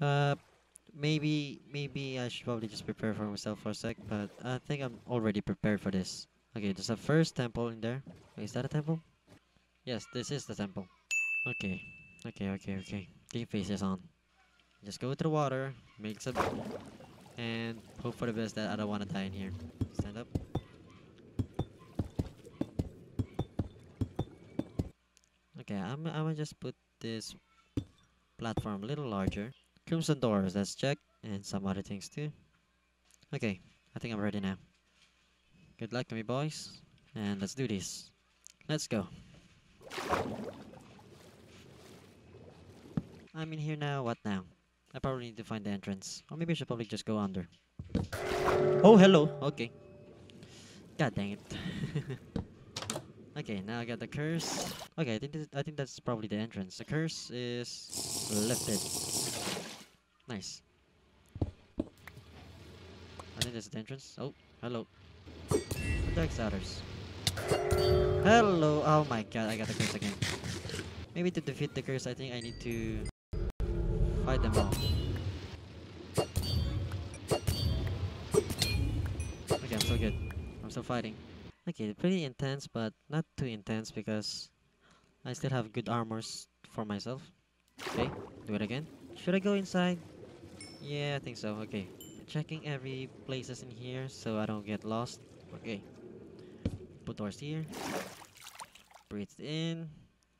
Uh, maybe, maybe I should probably just prepare for myself for a sec, but I think I'm already prepared for this. Okay, there's a first temple in there. Wait, is that a temple? Yes, this is the temple. Okay, okay, okay, okay. Keep faces on. Just go to the water, make some, and hope for the best that I don't want to die in here. Stand up. Okay, I'm I'm gonna just put this platform a little larger. Crimson doors, let's check, and some other things too. Okay, I think I'm ready now. Good luck to me, boys, and let's do this. Let's go. I'm in here now. What now? I probably need to find the entrance, or maybe I should probably just go under. Oh, hello. Okay. God dang it. okay, now I got the curse. Okay, I think this, I think that's probably the entrance. The curse is lifted. Nice. I think there's the entrance. Oh, hello. Dark Satyrs. Hello. Oh my god, I got the curse again. Maybe to defeat the curse, I think I need to fight them all. Okay, I'm so good. I'm still fighting. Okay, pretty intense, but not too intense because I still have good armors for myself. Okay, do it again. Should I go inside? Yeah, I think so. Okay, checking every places in here so I don't get lost. Okay, put doors here. Breathe in.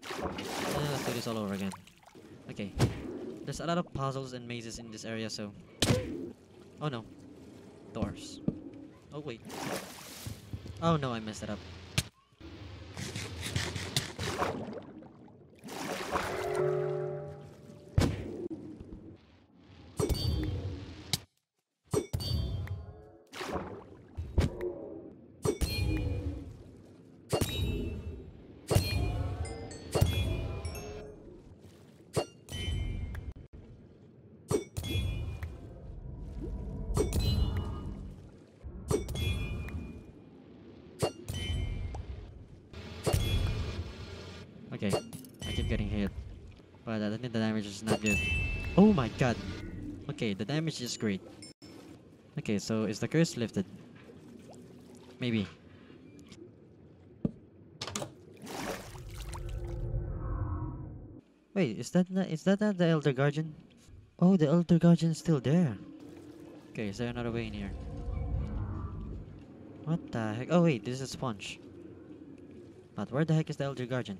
And let's do this all over again. Okay, there's a lot of puzzles and mazes in this area, so. Oh no, doors. Oh wait. Oh no, I messed it up. Getting hit. But uh, I think the damage is not good. Oh my god! Okay, the damage is great. Okay, so is the curse lifted? Maybe. Wait, is that not, is that not the Elder Guardian? Oh, the Elder Guardian is still there. Okay, is there another way in here? What the heck? Oh wait, this is a sponge. But where the heck is the Elder Guardian?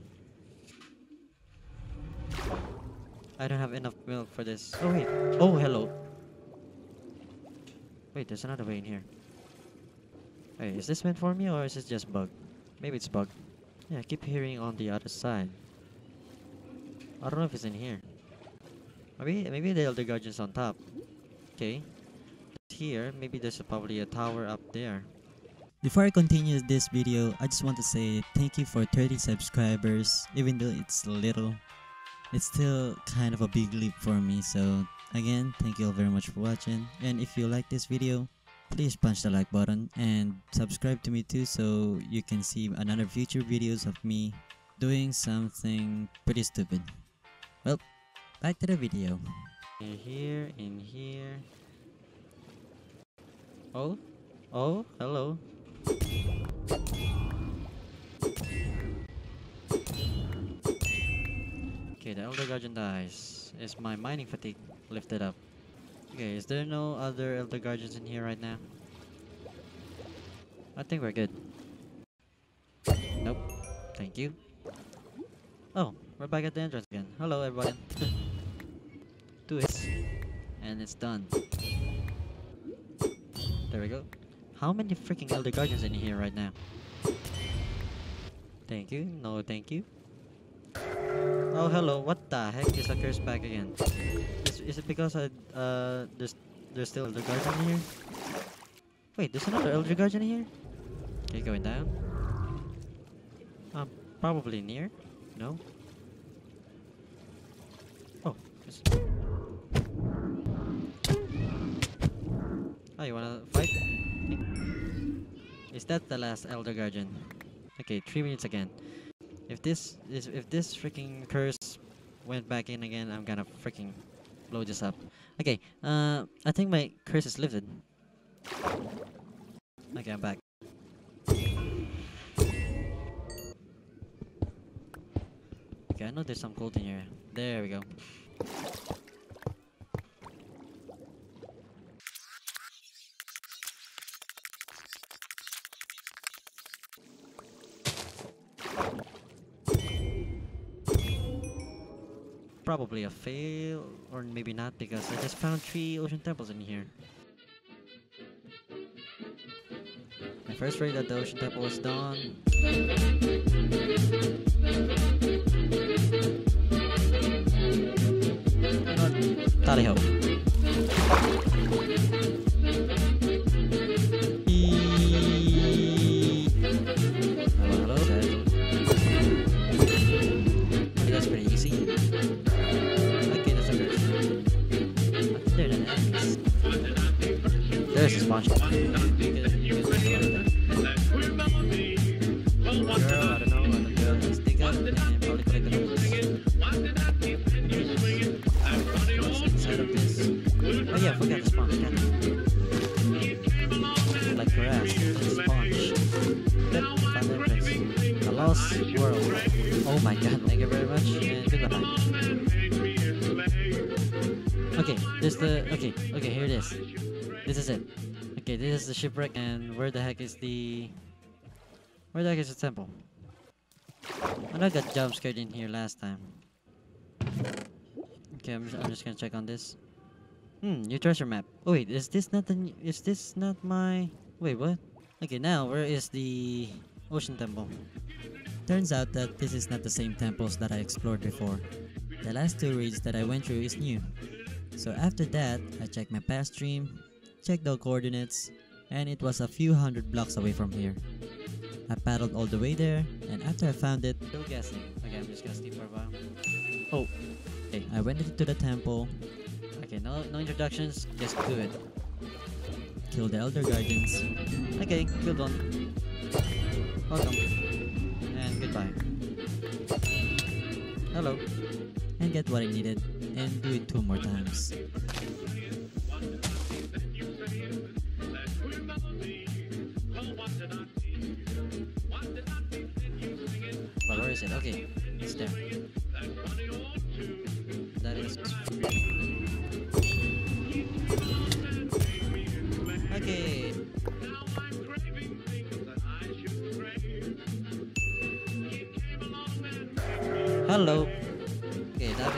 I don't have enough milk for this. Oh wait. Oh, hello. Wait, there's another way in here. Wait, is this meant for me or is it just bug? Maybe it's bug. Yeah, I keep hearing on the other side. I don't know if it's in here. Maybe maybe the Elder Guardian's on top. Okay. Here, maybe there's a, probably a tower up there. Before I continue this video, I just want to say thank you for 30 subscribers, even though it's little. It's still kind of a big leap for me, so again, thank you all very much for watching. And if you like this video, please punch the like button and subscribe to me too so you can see another future videos of me doing something pretty stupid. Well, back to the video. In here, in here. Oh, oh, hello. Okay, the Elder Guardian dies. Is my mining fatigue lifted up? Okay, is there no other Elder Guardians in here right now? I think we're good. Nope. Thank you. Oh, we're back at the entrance again. Hello, everybody. Do it. And it's done. There we go. How many freaking Elder Guardians in here right now? Thank you. No, thank you. Oh, hello. What the heck is the curse back again? Is, is it because I, uh, there's, there's still Elder Guardian here? Wait, there's another Elder Guardian here? Okay, going down. Um, probably near? No? Oh, it's... Oh, you wanna fight? Is that the last Elder Guardian? Okay, three minutes again. If this is if this freaking curse went back in again, I'm gonna freaking blow this up. Okay, uh, I think my curse is lifted. Okay, I'm back. Okay, I know there's some gold in here. There we go. Probably a fail, or maybe not, because I just found three ocean temples in here. My first raid at the ocean temple is done. There's a spawn Okay, this the okay, okay, here it is. This is it. Okay, this is the shipwreck and where the heck is the where the heck is the temple? And I got jump scared in here last time. Okay, I'm just, I'm just gonna check on this. Hmm, new treasure map. Oh wait, is this not the is this not my wait what? Okay, now where is the ocean temple? Turns out that this is not the same temples that I explored before. The last two reads that I went through is new. So after that, I checked my past stream, checked the coordinates, and it was a few hundred blocks away from here. I paddled all the way there, and after I found it, Still guessing. Okay, I'm just gonna sleep for a while. Oh, okay, I went into the temple, Okay, no no introductions, just do it. Kill the Elder Guardians, Okay, good one. Welcome. And goodbye. Hello. And get what I needed, and do it two more times. But where is it? Okay, it's there. That is. Okay. Hello. Hello.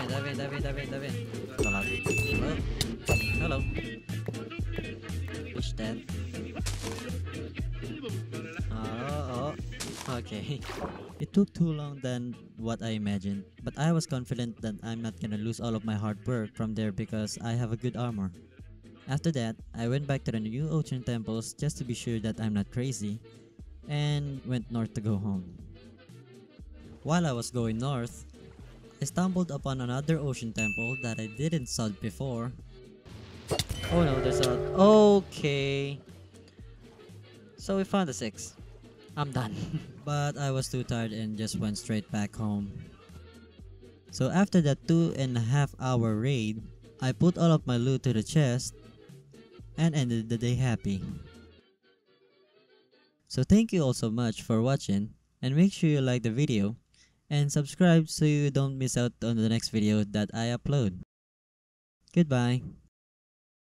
Hello. Oh, oh. Okay. It took too long than what I imagined, but I was confident that I'm not gonna lose all of my hard work from there because I have a good armor. After that, I went back to the new ocean temples just to be sure that I'm not crazy, and went north to go home. While I was going north, I stumbled upon another ocean temple that I didn't saw before. Oh no, there's a. Okay. So we found the six. I'm done. but I was too tired and just went straight back home. So after that two and a half hour raid, I put all of my loot to the chest and ended the day happy. So thank you all so much for watching and make sure you like the video and subscribe so you don't miss out on the next video that I upload. Goodbye.